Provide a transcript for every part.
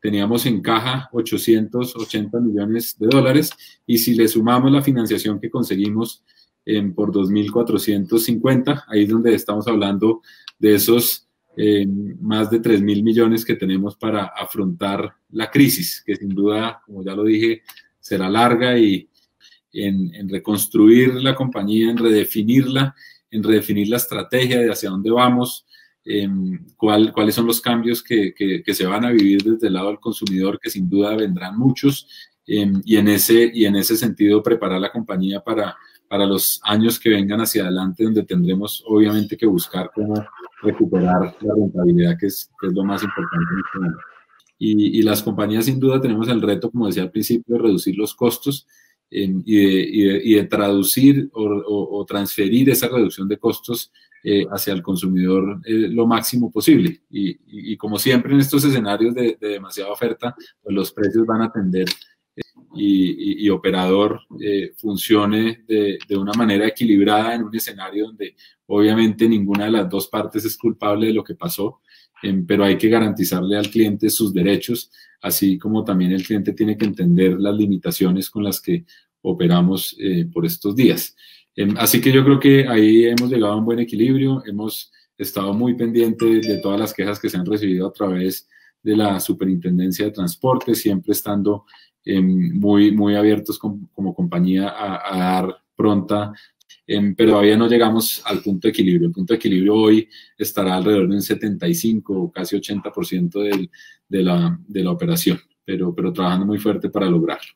teníamos en caja 880 millones de dólares y si le sumamos la financiación que conseguimos en, por 2.450, ahí es donde estamos hablando de esos eh, más de 3.000 millones que tenemos para afrontar la crisis, que sin duda, como ya lo dije, será larga y en, en reconstruir la compañía, en redefinirla, en redefinir la estrategia de hacia dónde vamos, Em, cuál, cuáles son los cambios que, que, se van a vivir desde el lado del consumidor, que sin duda vendrán muchos, em, y, en ese, y en ese sentido preparar la compañía para, para los años que vengan hacia adelante, donde tendremos obviamente que buscar cómo recuperar la rentabilidad, que es, que es lo más importante en este. Y, y, las compañías sin duda tenemos el reto, como decía al principio, de reducir los costos em, y, de, y, de, traducir o, transferir esa reducción de costos eh, hacia el consumidor eh, lo máximo posible. Y, como siempre en estos escenarios de, demasiada oferta, pues los precios van a tender eh, y, operador funcione de, de, una manera equilibrada en un escenario donde obviamente ninguna de las dos partes es culpable de lo que pasó, em, pero hay que garantizarle al cliente sus derechos, así como también el cliente tiene que entender las limitaciones con las que operamos por estos días. Em, así que yo creo que ahí hemos llegado a un buen equilibrio, hemos estado muy pendientes de todas las quejas que se han recibido a través de la Superintendencia de Transporte, siempre estando em, muy, muy abiertos como compañía a, dar pronta, em, pero todavía no llegamos al punto de equilibrio. El punto de equilibrio hoy estará alrededor de un 75 o casi 80% del, de, la, de la operación, pero, pero trabajando muy fuerte para lograrlo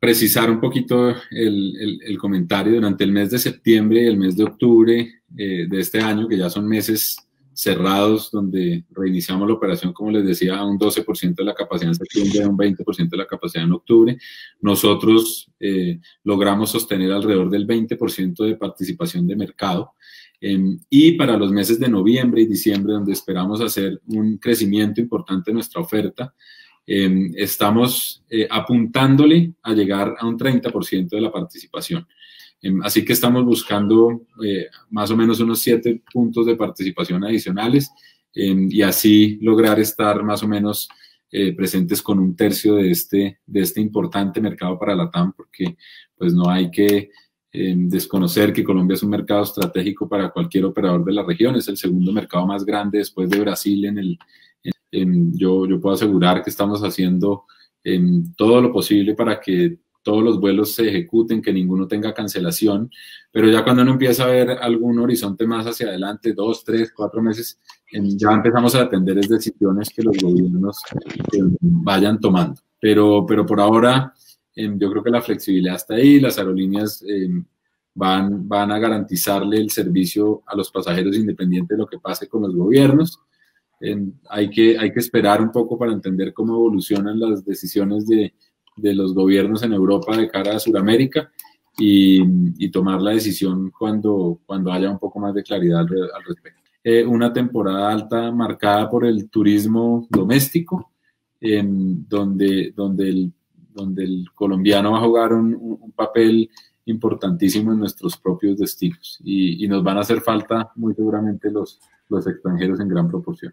precisar un poquito el, el, comentario durante el mes de septiembre y el mes de octubre eh, de este año, que ya son meses cerrados, donde reiniciamos la operación, como les decía, a un 12% de la capacidad en septiembre, a un 20% de la capacidad en octubre. Nosotros eh, logramos sostener alrededor del 20% de participación de mercado. Em, y para los meses de noviembre y diciembre, donde esperamos hacer un crecimiento importante en nuestra oferta, Em, estamos eh, apuntándole a llegar a un 30% de la participación. Em, así que estamos buscando eh, más o menos unos 7 puntos de participación adicionales em, y así lograr estar más o menos eh, presentes con un tercio de este, de este importante mercado para la TAM, porque pues no hay que desconocer que Colombia es un mercado estratégico para cualquier operador de la región, es el segundo mercado más grande después de Brasil en el, yo, yo puedo asegurar que estamos haciendo todo lo posible para que todos los vuelos se ejecuten, que ninguno tenga cancelación, pero ya cuando uno empieza a ver algún horizonte más hacia adelante, dos, tres, cuatro meses, ya empezamos a depender de decisiones que los gobiernos vayan tomando. Pero, pero por ahora, yo creo que la flexibilidad está ahí, las aerolíneas van, van a garantizarle el servicio a los pasajeros independiente de lo que pase con los gobiernos hay, que, hay que esperar un poco para entender cómo evolucionan las decisiones de, de los gobiernos en Europa de cara a Sudamérica y, tomar la decisión cuando, cuando haya un poco más de claridad al, respecto. Eh, una temporada alta marcada por el turismo doméstico, donde, donde, el, donde el colombiano va a jugar un, un papel importantísimo en nuestros propios destinos y, y, nos van a hacer falta muy seguramente los, los extranjeros en gran proporción.